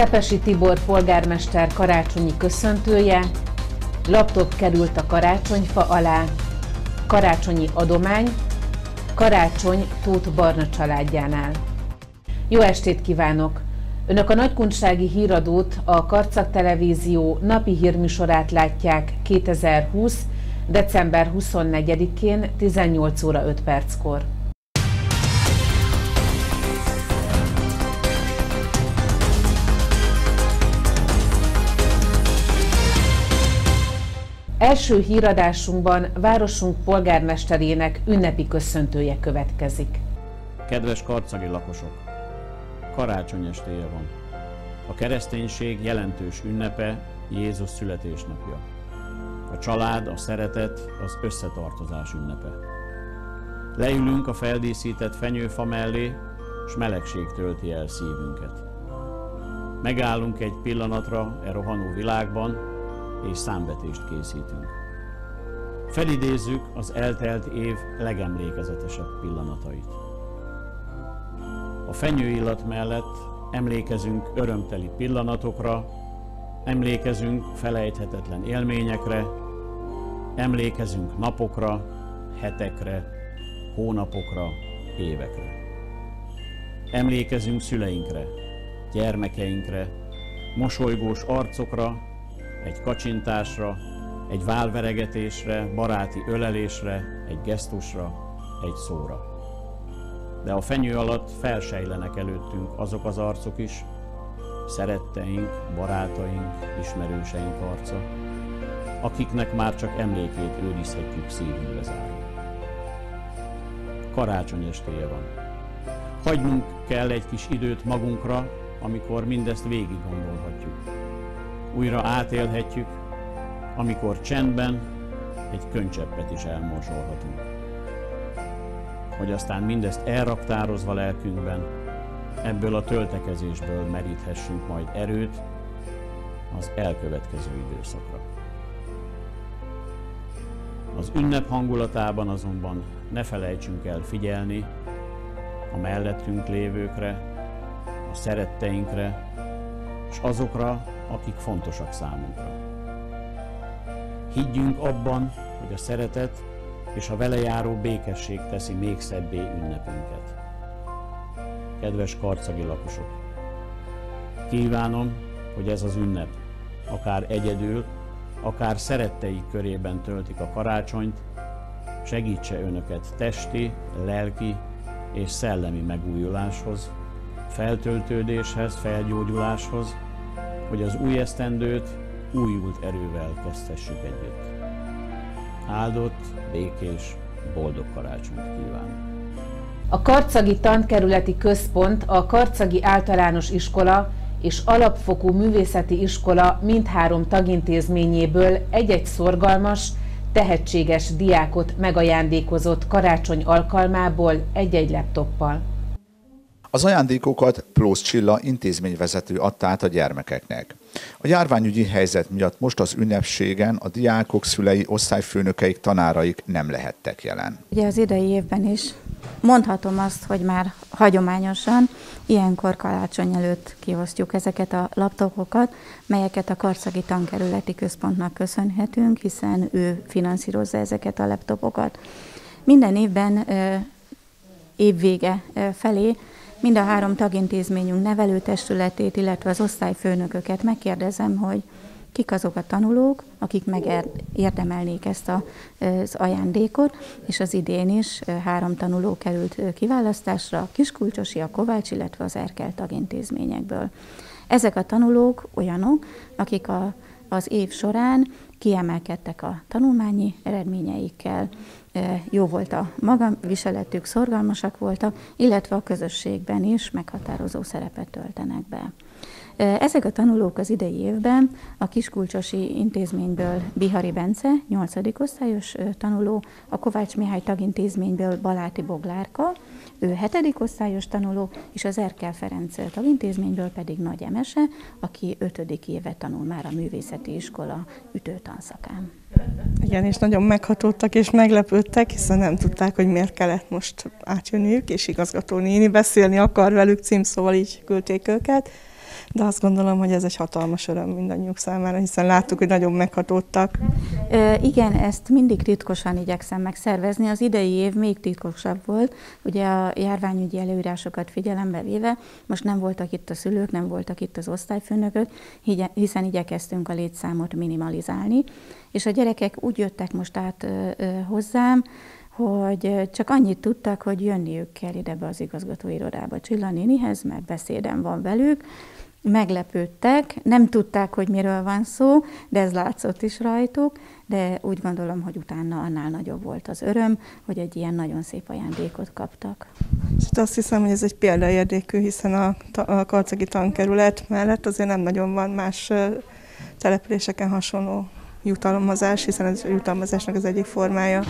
Szepesi Tibor polgármester karácsonyi köszöntője, laptop került a karácsonyfa alá, karácsonyi adomány, karácsony Tóth Barna családjánál. Jó estét kívánok! Önök a nagykunsági híradót, a Karcag Televízió napi hírműsorát látják 2020. december 24-én 18 óra 5 perckor. Első híradásunkban városunk polgármesterének ünnepi köszöntője következik. Kedves karcagi lakosok! Karácsony estéje van. A kereszténység jelentős ünnepe Jézus születésnapja. A család, a szeretet, az összetartozás ünnepe. Leülünk a feldíszített fenyőfa mellé, s melegség tölti el szívünket. Megállunk egy pillanatra e rohanó világban, és számvetést készítünk. Felidézzük az eltelt év legemlékezetesebb pillanatait. A fenyőillat mellett emlékezünk örömteli pillanatokra, emlékezünk felejthetetlen élményekre, emlékezünk napokra, hetekre, hónapokra, évekre. Emlékezünk szüleinkre, gyermekeinkre, mosolygós arcokra, egy kacsintásra, egy válveregetésre, baráti ölelésre, egy gesztusra, egy szóra. De a fenyő alatt felsejlenek előttünk azok az arcok is, szeretteink, barátaink, ismerőseink arca, akiknek már csak emlékét őrizhetjük szívünkbe zárva. Karácsony estéje van. Hagynunk kell egy kis időt magunkra, amikor mindezt végig gondolhatjuk újra átélhetjük, amikor csendben egy könycseppet is elmorzsolhatunk. Hogy aztán mindezt elraktározva lelkünkben, ebből a töltekezésből meríthessünk majd erőt az elkövetkező időszakra. Az ünnep hangulatában azonban ne felejtsünk el figyelni a mellettünk lévőkre, a szeretteinkre, és azokra, akik fontosak számunkra. Higgyünk abban, hogy a szeretet és a vele járó békesség teszi még szebbé ünnepünket. Kedves karcagi lakosok! Kívánom, hogy ez az ünnep, akár egyedül, akár szeretteik körében töltik a karácsonyt, segítse önöket testi, lelki és szellemi megújuláshoz, feltöltődéshez, felgyógyuláshoz, hogy az új esztendőt újult erővel kezdhessük együtt. Áldott, békés, boldog karácsonyt kívánok! A Karcagi Tankerületi Központ, a Karcagi Általános Iskola és Alapfokú Művészeti Iskola mindhárom tagintézményéből egy-egy szorgalmas, tehetséges diákot megajándékozott karácsony alkalmából egy-egy laptoppal. Az ajándékokat Plósz Csilla intézményvezető adta át a gyermekeknek. A járványügyi helyzet miatt most az ünnepségen a diákok, szülei, osztályfőnökeik, tanáraik nem lehettek jelen. Ugye az idei évben is mondhatom azt, hogy már hagyományosan ilyenkor karácsony előtt kiosztjuk ezeket a laptopokat, melyeket a Karszagi Tankerületi Központnak köszönhetünk, hiszen ő finanszírozza ezeket a laptopokat. Minden évben évvége felé mind a három tagintézményünk nevelőtestületét, illetve az osztályfőnököket megkérdezem, hogy kik azok a tanulók, akik megérdemelnék ezt a, az ajándékot, és az idén is három tanuló került kiválasztásra, a Kiskulcsosi, a Kovács, illetve az Erkel tagintézményekből. Ezek a tanulók olyanok, akik a, az év során kiemelkedtek a tanulmányi eredményeikkel, jó volt a magaviseletük, szorgalmasak voltak, illetve a közösségben is meghatározó szerepet töltenek be. Ezek a tanulók az idei évben a Kiskulcsosi intézményből Bihari Bence, 8. osztályos tanuló, a Kovács Mihály tagintézményből Baláti Boglárka, ő 7. osztályos tanuló, és az Erkel Ferenc tagintézményből pedig Nagy Emese, aki 5. éve tanul már a művészeti iskola ütőtanszakán. Igen, és nagyon meghatódtak és meglepődtek, hiszen nem tudták, hogy miért kellett most átjönniük, és igazgató néni beszélni akar velük címszóval így küldték őket. De azt gondolom, hogy ez egy hatalmas öröm mindannyiuk számára, hiszen láttuk, hogy nagyon meghatódtak. E, igen, ezt mindig titkosan igyekszem megszervezni. Az idei év még titkosabb volt, ugye a járványügyi előírásokat figyelembe véve, most nem voltak itt a szülők, nem voltak itt az osztályfőnökök, hiszen igyekeztünk a létszámot minimalizálni, és a gyerekek úgy jöttek most át hozzám, hogy csak annyit tudtak, hogy jönniük kell ide be az igazgatóirodába Csilla nénihez, mert beszédem van velük, meglepődtek, nem tudták, hogy miről van szó, de ez látszott is rajtuk, de úgy gondolom, hogy utána annál nagyobb volt az öröm, hogy egy ilyen nagyon szép ajándékot kaptak. És azt hiszem, hogy ez egy példaérdékű, hiszen a, a karcagi tankerület mellett azért nem nagyon van más településeken hasonló jutalmazás, hiszen ez a jutalmazásnak az egyik formája.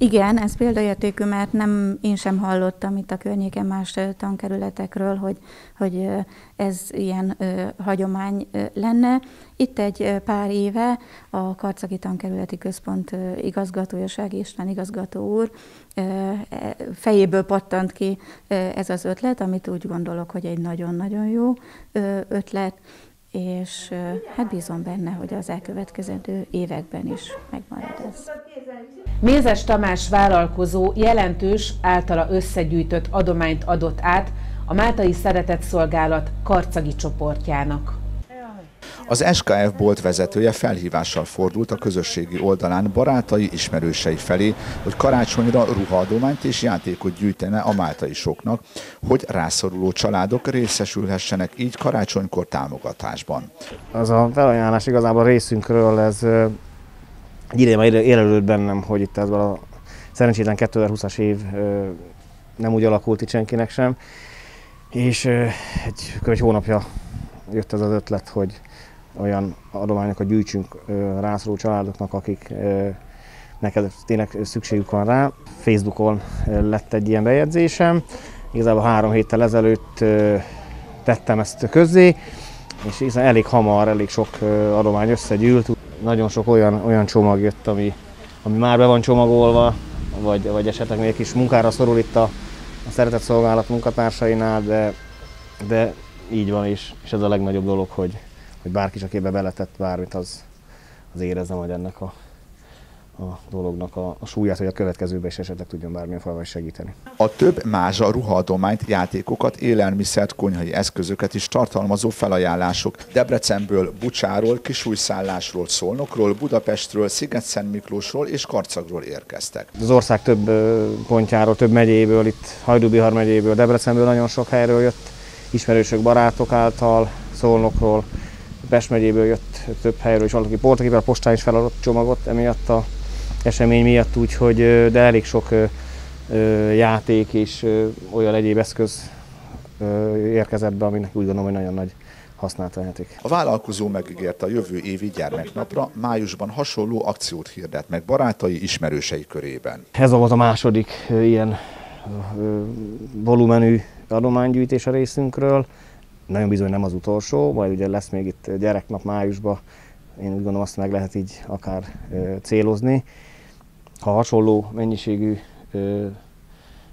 Igen, ez példaértékű, mert nem én sem hallottam itt a környéken más tankerületekről, hogy, hogy ez ilyen hagyomány lenne. Itt egy pár éve a Karcagi Tankerületi Központ igazgatója, Sági István igazgató úr e, fejéből pattant ki ez az ötlet, amit úgy gondolok, hogy egy nagyon-nagyon jó ötlet és hát bízom benne, hogy az elkövetkezendő években is megmarad ez. Mézes Tamás vállalkozó jelentős, általa összegyűjtött adományt adott át a Máltai Szeretett Szolgálat karcagi csoportjának. Az SKF bolt vezetője felhívással fordult a közösségi oldalán barátai, ismerősei felé, hogy karácsonyra ruhaadományt és játékot gyűjtene a máltai soknak, hogy rászoruló családok részesülhessenek így karácsonykor támogatásban. Az a felajánlás igazából részünkről ez egy ideje már bennem, hogy itt ez a szerencsétlen 2020-as év nem úgy alakult itt senkinek sem, és egy, egy hónapja jött ez az ötlet, hogy olyan adományokat gyűjtsünk rászoruló családoknak, akik neked tényleg szükségük van rá. Facebookon lett egy ilyen bejegyzésem, igazából három héttel ezelőtt tettem ezt közzé, és hiszen elég hamar, elég sok adomány összegyűlt. Nagyon sok olyan, olyan csomag jött, ami, ami már be van csomagolva, vagy, vagy esetleg még kis munkára szorul itt a, a szeretett szolgálat munkatársainál, de, de így van, és, és ez a legnagyobb dolog, hogy, hogy bárki csak ebbe beletett bármit, az, az érezze majd ennek a, a dolognak a, a súlyát, hogy a következőben is esetleg tudjon bármilyen formában segíteni. A több mázsa ruhaadományt, játékokat, élelmiszert, konyhai eszközöket is tartalmazó felajánlások Debrecenből, Bucsáról, Kisújszállásról, Szolnokról, Budapestről, Sziget-Szent Miklósról és Karcagról érkeztek. Az ország több pontjáról, több megyéből, itt Hajdúbihar megyéből, Debrecenből nagyon sok helyről jött, ismerősök, barátok által, Szolnokról, Pest megyéből jött több helyről is valaki portugál, postán is feladott csomagot emiatt a esemény miatt, úgyhogy de elég sok játék és olyan egyéb eszköz érkezett be, aminek úgy gondolom, hogy nagyon nagy hasznát vehetik. A vállalkozó megígérte a jövő évi gyermeknapra, májusban hasonló akciót hirdet meg barátai, ismerősei körében. Ez volt a második ilyen volumenű adománygyűjtés a részünkről nagyon bizony nem az utolsó, majd ugye lesz még itt gyereknap májusban, én úgy gondolom azt meg lehet így akár célozni. Ha hasonló mennyiségű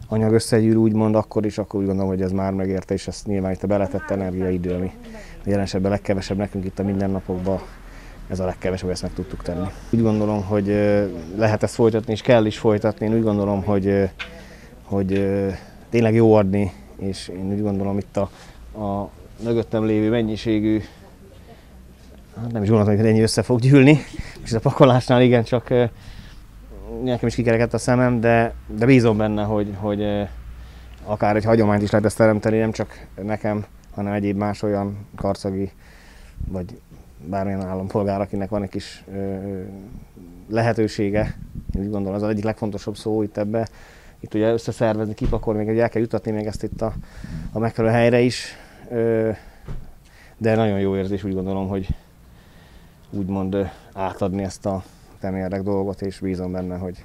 anyag összegyűl úgymond, akkor is, akkor úgy gondolom, hogy ez már megérte, és ezt nyilván itt a beletett energiaidő, ami jelen esetben legkevesebb nekünk itt a mindennapokban, ez a legkevesebb, ezt meg tudtuk tenni. Úgy gondolom, hogy lehet ezt folytatni, és kell is folytatni. Én úgy gondolom, hogy, hogy tényleg jó adni, és én úgy gondolom itt a, a mögöttem lévő mennyiségű, hát nem is gondoltam, hogy ennyi össze fog gyűlni, és a pakolásnál igen, csak nekem is kikerekedt a szemem, de, de bízom benne, hogy, hogy akár egy hagyományt is lehet ezt teremteni, nem csak nekem, hanem egyéb más olyan karcagi, vagy bármilyen állampolgár, akinek van egy kis lehetősége. Én úgy gondolom, az az egyik legfontosabb szó itt ebbe. Itt ugye összeszervezni, kipakolni, még el kell jutatni még ezt itt a, a megfelelő helyre is, de nagyon jó érzés, úgy gondolom, hogy úgymond átadni ezt a temérdek dolgot, és bízom benne, hogy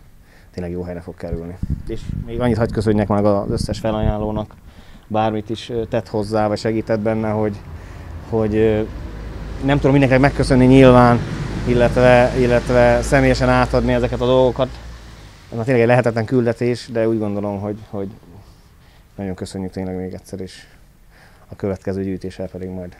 tényleg jó helyre fog kerülni. És még annyit hagy köszönjek meg az összes felajánlónak, bármit is tett hozzá, vagy segített benne, hogy, hogy nem tudom mindenkinek megköszönni nyilván, illetve, illetve személyesen átadni ezeket a dolgokat. Ez tényleg egy lehetetlen küldetés, de úgy gondolom, hogy, hogy nagyon köszönjük tényleg még egyszer, és a következő gyűjtéssel pedig majd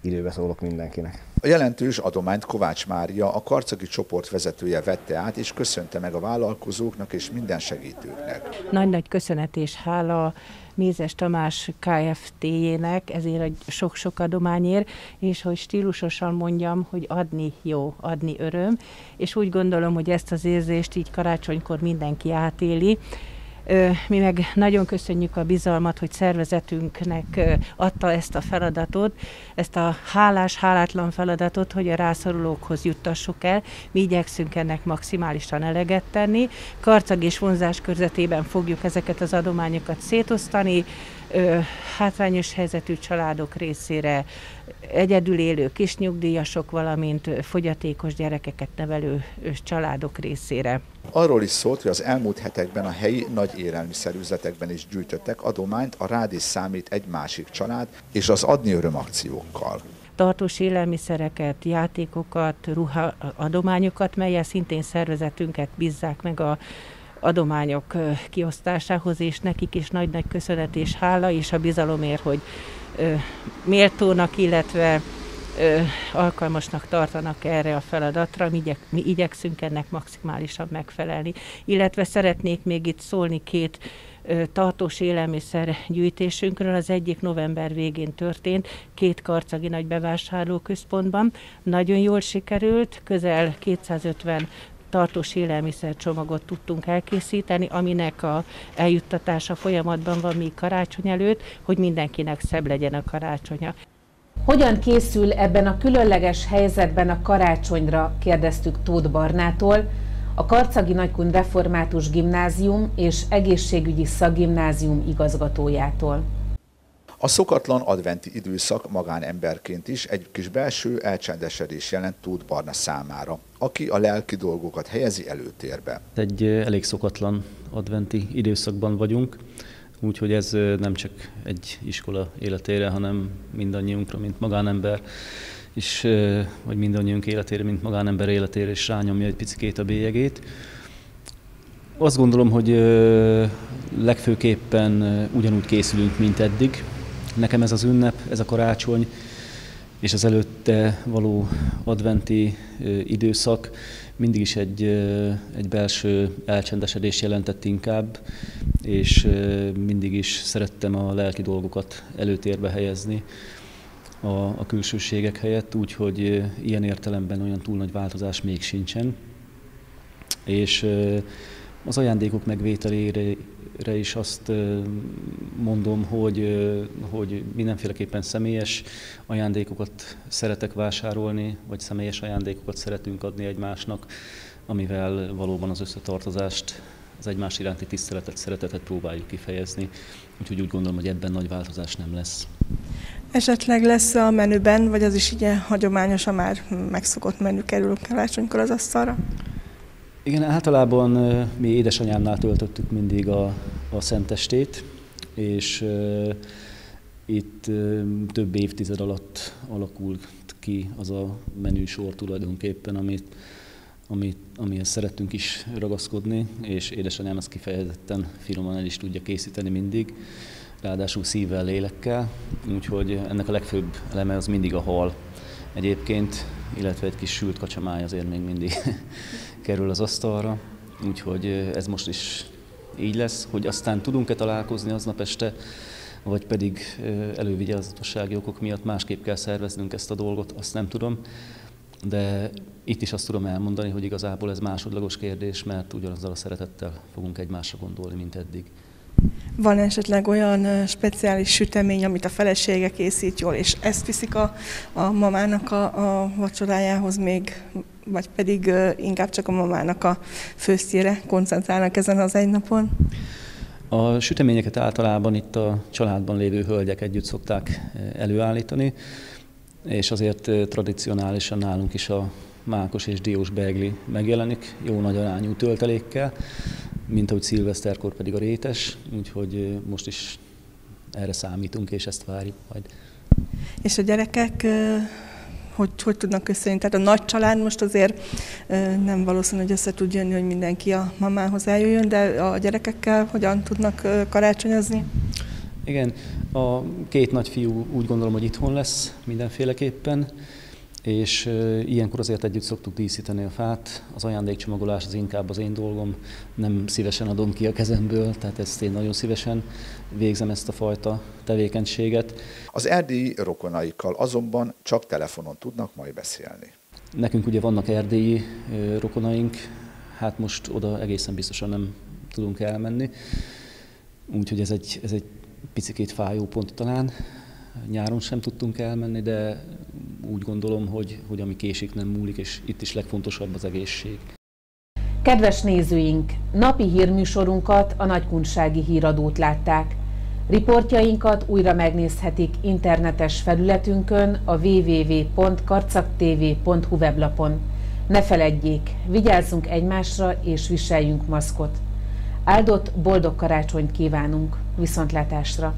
időbe szólok mindenkinek. A jelentős adományt Kovács Mária, a karcagi csoport vezetője vette át, és köszönte meg a vállalkozóknak és minden segítőknek. Nagy-nagy köszönet és hála Mézes Tamás Kft-jének ezért a sok-sok adományért, és hogy stílusosan mondjam, hogy adni jó, adni öröm, és úgy gondolom, hogy ezt az érzést így karácsonykor mindenki átéli, mi meg nagyon köszönjük a bizalmat, hogy szervezetünknek adta ezt a feladatot, ezt a hálás, hálátlan feladatot, hogy a rászorulókhoz juttassuk el. Mi igyekszünk ennek maximálisan eleget tenni. Karcag és vonzás körzetében fogjuk ezeket az adományokat szétosztani, hátrányos helyzetű családok részére, egyedül élő kisnyugdíjasok, valamint fogyatékos gyerekeket nevelő családok részére. Arról is szólt, hogy az elmúlt hetekben a helyi nagy élelmiszerüzletekben is gyűjtöttek adományt, a rád is számít egy másik család, és az adni öröm akciókkal. Tartós élelmiszereket, játékokat, ruha adományokat, melyel szintén szervezetünket bízzák meg a adományok kiosztásához, és nekik is nagy-nagy köszönet és hála, és a bizalomért, hogy méltónak, illetve alkalmasnak tartanak erre a feladatra, mi, igyek, mi igyekszünk ennek maximálisan megfelelni. Illetve szeretnék még itt szólni két tartós élelmiszer gyűjtésünkről. Az egyik november végén történt, két karcagi nagy bevásárlóközpontban. Nagyon jól sikerült, közel 250 tartós élelmiszercsomagot tudtunk elkészíteni, aminek a eljuttatása folyamatban van még karácsony előtt, hogy mindenkinek szebb legyen a karácsonya. Hogyan készül ebben a különleges helyzetben a karácsonyra, kérdeztük Tóth Barnától, a Karcagi Nagykun Református Gimnázium és Egészségügyi Szakgimnázium igazgatójától. A szokatlan adventi időszak magánemberként is egy kis belső elcsendesedés jelent Tóth Barna számára, aki a lelki dolgokat helyezi előtérbe. Egy elég szokatlan adventi időszakban vagyunk, úgyhogy ez nem csak egy iskola életére, hanem mindannyiunkra, mint magánember, és, vagy mindannyiunk életére, mint magánember életére is rányomja egy picikét a bélyegét. Azt gondolom, hogy legfőképpen ugyanúgy készülünk, mint eddig. Nekem ez az ünnep, ez a karácsony, és az előtte való adventi időszak mindig is egy, egy belső elcsendesedés jelentett inkább, és mindig is szerettem a lelki dolgokat előtérbe helyezni a, a külsőségek helyett, úgyhogy ilyen értelemben olyan túl nagy változás még sincsen. És az ajándékok megvételére is azt mondom, hogy, hogy mindenféleképpen személyes ajándékokat szeretek vásárolni, vagy személyes ajándékokat szeretünk adni egymásnak, amivel valóban az összetartozást, az egymás iránti tiszteletet, szeretetet próbáljuk kifejezni. Úgyhogy úgy gondolom, hogy ebben nagy változás nem lesz. Esetleg lesz a menüben, vagy az is ugye hagyományosan már megszokott menü kerül karácsonykor az asztalra? Igen, általában mi édesanyámnál töltöttük mindig a, a szentestét, és uh, itt uh, több évtized alatt alakult ki az a menüsor tulajdonképpen, amit, amit, amihez szerettünk is ragaszkodni, és édesanyám ezt kifejezetten finoman el is tudja készíteni mindig, ráadásul szívvel, lélekkel, úgyhogy ennek a legfőbb eleme az mindig a hal. Egyébként, illetve egy kis sült kacsamáj azért még mindig kerül az asztalra, úgyhogy ez most is így lesz, hogy aztán tudunk-e találkozni aznap este, vagy pedig elővigyázatossági okok miatt másképp kell szerveznünk ezt a dolgot, azt nem tudom. De itt is azt tudom elmondani, hogy igazából ez másodlagos kérdés, mert ugyanazzal a szeretettel fogunk egymásra gondolni, mint eddig. Van esetleg olyan speciális sütemény, amit a felesége készít jól, és ezt viszik a, a mamának a, a vacsorájához még, vagy pedig inkább csak a mamának a főztjére koncentrálnak ezen az egy napon? A süteményeket általában itt a családban lévő hölgyek együtt szokták előállítani, és azért tradicionálisan nálunk is a mákos és diós beigli megjelenik, jó nagy arányú töltelékkel, mint ahogy szilveszterkor pedig a rétes, úgyhogy most is erre számítunk, és ezt várjuk majd. És a gyerekek hogy, hogy tudnak összejönni? Tehát a nagy család most azért nem valószínű, hogy össze tud jönni, hogy mindenki a mamához eljöjjön, de a gyerekekkel hogyan tudnak karácsonyozni? Igen, a két nagyfiú úgy gondolom, hogy itthon lesz mindenféleképpen, és ilyenkor azért együtt szoktuk díszíteni a fát. Az ajándékcsomagolás az inkább az én dolgom, nem szívesen adom ki a kezemből, tehát ezt én nagyon szívesen végzem ezt a fajta tevékenységet. Az erdélyi rokonaikkal azonban csak telefonon tudnak majd beszélni. Nekünk ugye vannak erdélyi rokonaink, hát most oda egészen biztosan nem tudunk elmenni, úgyhogy ez egy, ez egy picikét fájó pont talán. Nyáron sem tudtunk elmenni, de úgy gondolom, hogy, hogy ami késik nem múlik, és itt is legfontosabb az egészség. Kedves nézőink, napi hírműsorunkat, a Nagykunsági híradót látták. Riportjainkat újra megnézhetik internetes felületünkön a www.karcaktv.hu weblapon. Ne feledjék, vigyázzunk egymásra és viseljünk maszkot. Áldott, boldog karácsonyt kívánunk! Viszontlátásra!